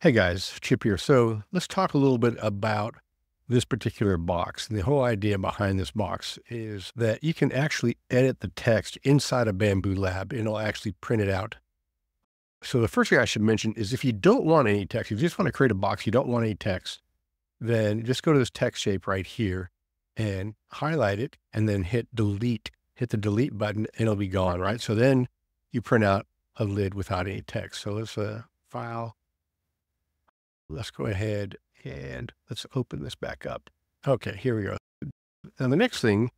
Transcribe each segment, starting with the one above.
Hey guys, Chip here. So let's talk a little bit about this particular box. And the whole idea behind this box is that you can actually edit the text inside a Bambu Lab and it'll actually print it out. So the first thing I should mention is if you don't want any text, if you just want to create a box, you don't want any text, then just go to this text shape right here and highlight it and then hit delete, hit the delete button and it'll be gone, right? So then you print out a lid without any text. So let's uh, file, Let's go ahead and let's open this back up. Okay, here we go. Now the next thing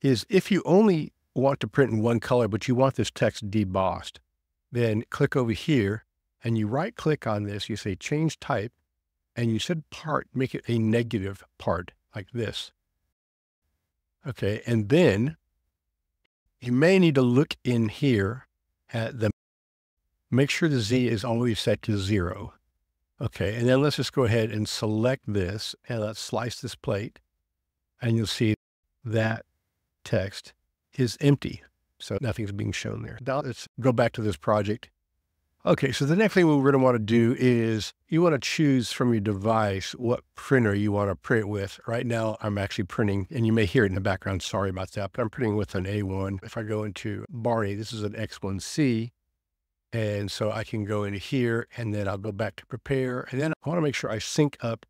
is if you only want to print in one color, but you want this text debossed, then click over here and you right click on this, you say change type, and you said part, make it a negative part like this. Okay, and then you may need to look in here at the, make sure the Z is always set to zero. Okay, and then let's just go ahead and select this and let's slice this plate and you'll see that text is empty. So nothing's being shown there. Now let's go back to this project. Okay, so the next thing we're going to want to do is you want to choose from your device what printer you want to print with. Right now, I'm actually printing, and you may hear it in the background, sorry about that, but I'm printing with an A1. If I go into Barney, this is an X1C, and so I can go into here and then I'll go back to prepare. And then I want to make sure I sync up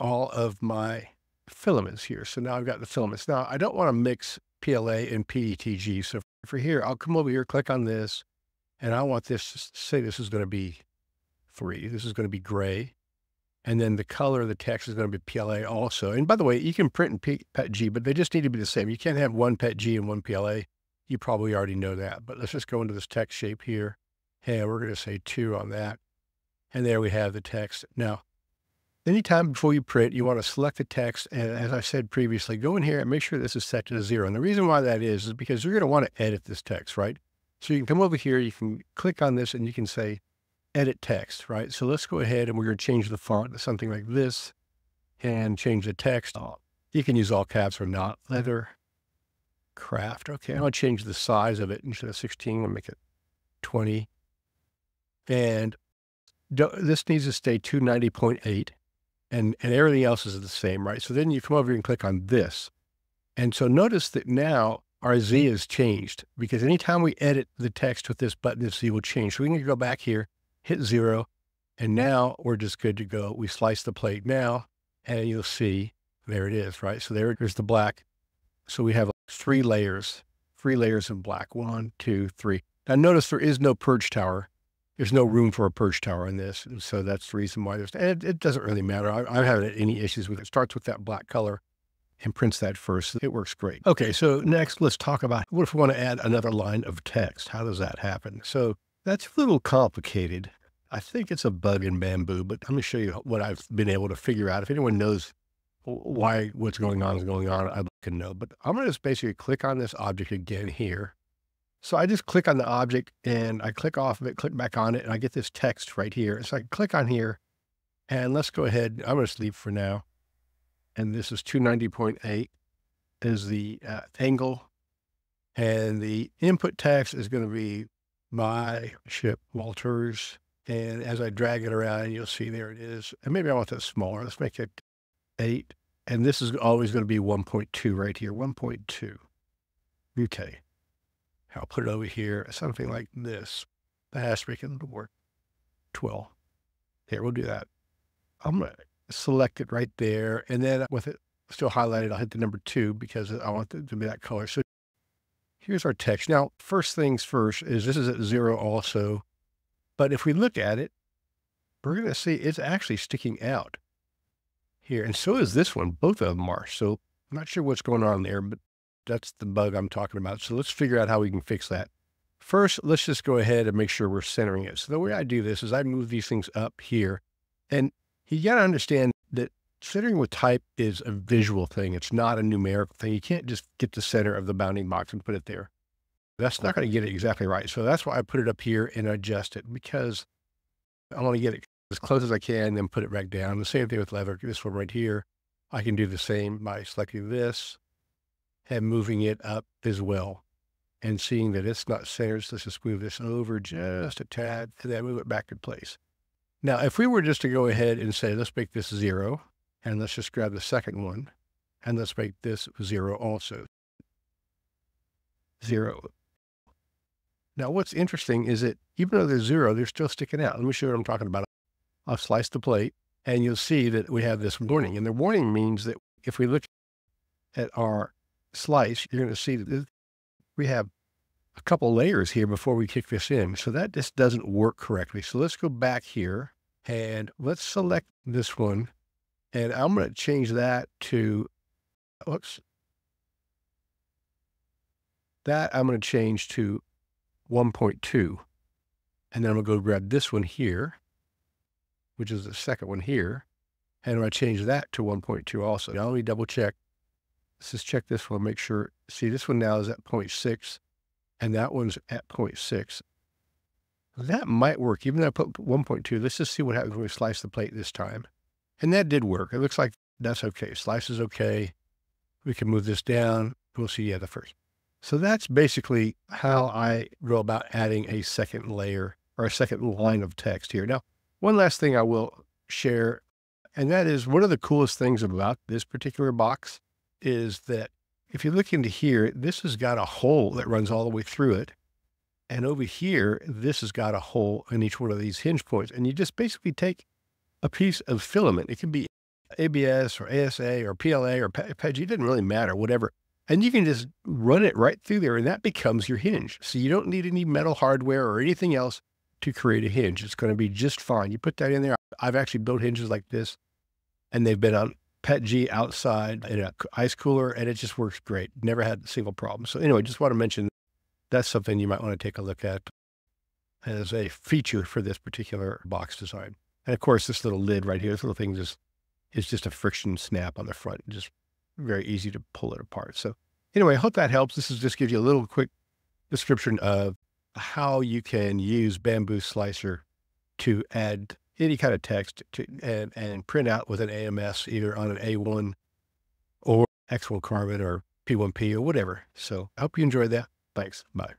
all of my filaments here. So now I've got the filaments. Now I don't want to mix PLA and PETG. So for here, I'll come over here, click on this, and I want this, to say this is going to be three. This is going to be gray. And then the color of the text is going to be PLA also. And by the way, you can print in PETG, but they just need to be the same. You can't have one PETG and one PLA. You probably already know that. But let's just go into this text shape here. And we're going to say two on that. And there we have the text. Now, anytime before you print, you want to select the text. And as I said previously, go in here and make sure this is set to zero. And the reason why that is, is because you're going to want to edit this text, right? So you can come over here, you can click on this and you can say edit text, right? So let's go ahead and we're going to change the font to something like this and change the text. You can use all caps or not. Leather craft. Okay, I'll change the size of it instead of 16, I'll make it 20. And this needs to stay 290.8 and, and everything else is the same, right? So then you come over here and click on this. And so notice that now our Z is changed because anytime we edit the text with this button, the Z will change. So we can go back here, hit zero, and now we're just good to go. We slice the plate now and you'll see there it is, right? So there's the black. So we have three layers, three layers of black. One, two, three. Now notice there is no purge tower there's no room for a purge tower in this. So that's the reason why there's, and it, it doesn't really matter. I, I haven't had any issues with it. it. Starts with that black color and prints that first. It works great. Okay, so next let's talk about what if we want to add another line of text? How does that happen? So that's a little complicated. I think it's a bug in Bambu, but let me show you what I've been able to figure out. If anyone knows why what's going on is going on, I'd like to know. But I'm going to just basically click on this object again here so I just click on the object and I click off of it, click back on it, and I get this text right here. So I click on here and let's go ahead. I'm going to sleep for now. And this is 290.8 is the uh, angle. And the input text is going to be my Chip, Walters. And as I drag it around, you'll see there it is. And maybe I want that smaller. Let's make it eight. And this is always going to be 1.2 right here, 1.2. Okay. I'll put it over here, something like this. The hash the work. 12. Here, we'll do that. I'm going to select it right there. And then with it still highlighted, I'll hit the number two because I want it to be that color. So here's our text. Now, first things first is this is at zero also. But if we look at it, we're going to see it's actually sticking out here. And so is this one. Both of them are. So I'm not sure what's going on there, but that's the bug I'm talking about. So let's figure out how we can fix that. First, let's just go ahead and make sure we're centering it. So the way I do this is I move these things up here. And you got to understand that centering with type is a visual thing. It's not a numerical thing. You can't just get the center of the bounding box and put it there. That's not going to get it exactly right. So that's why I put it up here and adjust it because I want to get it as close as I can, then put it back down. The same thing with leather. This one right here, I can do the same by selecting this and moving it up as well and seeing that it's not centered. Let's just move this over just a tad and then move it back in place. Now, if we were just to go ahead and say, let's make this zero, and let's just grab the second one, and let's make this zero also. Zero. Now, what's interesting is that even though they're zero, they're still sticking out. Let me show you what I'm talking about. I'll slice the plate, and you'll see that we have this warning. And the warning means that if we look at our slice, you're going to see that we have a couple layers here before we kick this in. So that just doesn't work correctly. So let's go back here and let's select this one. And I'm going to change that to, oops, that I'm going to change to 1.2. And then I'm going to go grab this one here, which is the second one here. And I'm going to change that to 1.2 also. Now let me double check. Let's just check this one, make sure. See, this one now is at 0.6 and that one's at 0.6. That might work, even though I put 1.2. Let's just see what happens when we slice the plate this time. And that did work. It looks like that's okay. Slice is okay. We can move this down. We'll see, yeah, the first. So that's basically how I go about adding a second layer or a second line of text here. Now, one last thing I will share, and that is one of the coolest things about this particular box is that if you look into here, this has got a hole that runs all the way through it. And over here, this has got a hole in each one of these hinge points. And you just basically take a piece of filament. It can be ABS or ASA or PLA or PETG. It doesn't really matter, whatever. And you can just run it right through there and that becomes your hinge. So you don't need any metal hardware or anything else to create a hinge. It's going to be just fine. You put that in there. I've actually built hinges like this and they've been on PETG outside in an ice cooler and it just works great. Never had a single problem. So anyway, just want to mention that's something you might want to take a look at as a feature for this particular box design. And of course, this little lid right here, this little thing just is just a friction snap on the front. Just very easy to pull it apart. So anyway, I hope that helps. This is just gives you a little quick description of how you can use Bambu Slicer to add any kind of text to, and, and print out with an AMS, either on an A1 or X1 carbon or P1P or whatever. So I hope you enjoyed that. Thanks. Bye.